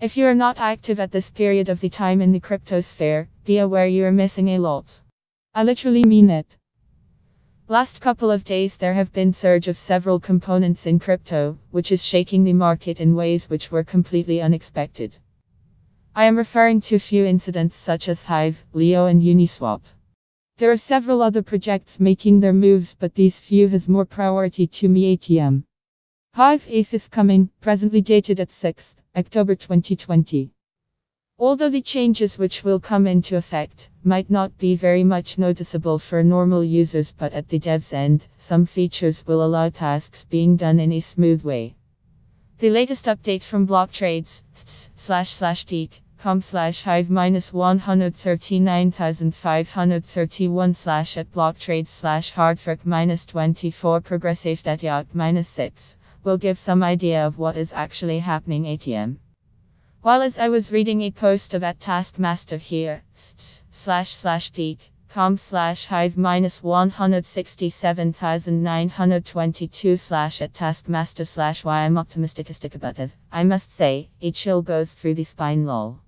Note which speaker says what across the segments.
Speaker 1: If you are not active at this period of the time in the cryptosphere, be aware you are missing a lot. I literally mean it. Last couple of days there have been surge of several components in crypto, which is shaking the market in ways which were completely unexpected. I am referring to few incidents such as Hive, Leo and Uniswap. There are several other projects making their moves but these few has more priority to me ATM. Hive ETH is coming, presently dated at 6th, October 2020. Although the changes which will come into effect might not be very much noticeable for normal users, but at the dev's end, some features will allow tasks being done in a smooth way. The latest update from Blocktrades slash slash peak com slash hive minus 139,531 slash at Blocktrades slash hardfork minus 24 progressive yacht minus 6 will give some idea of what is actually happening ATM. While as I was reading a post of at Taskmaster here, slash slash peak, com slash hive minus 167,922 slash at taskmaster slash why I'm optimistic about it, I must say, a chill goes through the spine lol.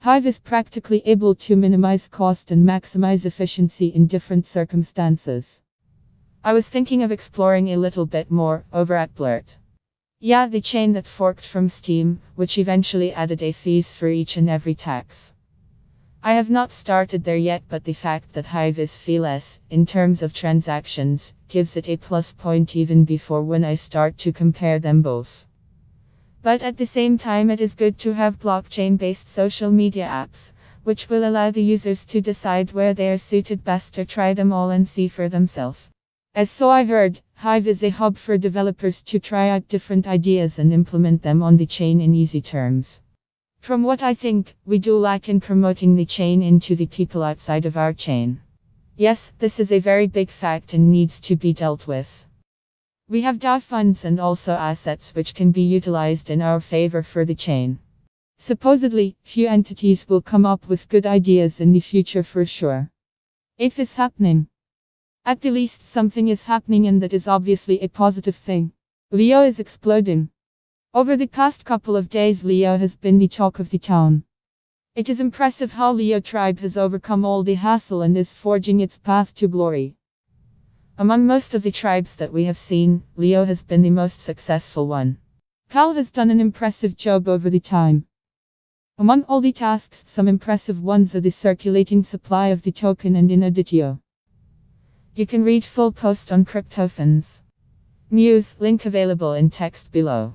Speaker 1: Hive is practically able to minimize cost and maximize efficiency in different circumstances. I was thinking of exploring a little bit more over at Blurt. Yeah, the chain that forked from Steem, which eventually added a fees for each and every tax. I have not started there yet, but the fact that Hive is feeless, in terms of transactions, gives it a plus point even before when I start to compare them both. But at the same time, it is good to have blockchain based social media apps, which will allow the users to decide where they are suited best to try them all and see for themselves. As so I've heard, Hive is a hub for developers to try out different ideas and implement them on the chain in easy terms. From what I think, we do lack in promoting the chain into the people outside of our chain. Yes, this is a very big fact and needs to be dealt with. We have DAO funds and also assets which can be utilized in our favor for the chain. Supposedly, few entities will come up with good ideas in the future for sure. If it's happening, at the least, something is happening, and that is obviously a positive thing. Leo is exploding. Over the past couple of days, Leo has been the talk of the town. It is impressive how Leo tribe has overcome all the hassle and is forging its path to glory. Among most of the tribes that we have seen, Leo has been the most successful one. Khal has done an impressive job over the time. Among all the tasks, some impressive ones are the circulating supply of the token and Inaditio. You can read full post on CryptoFans. News, link available in text below.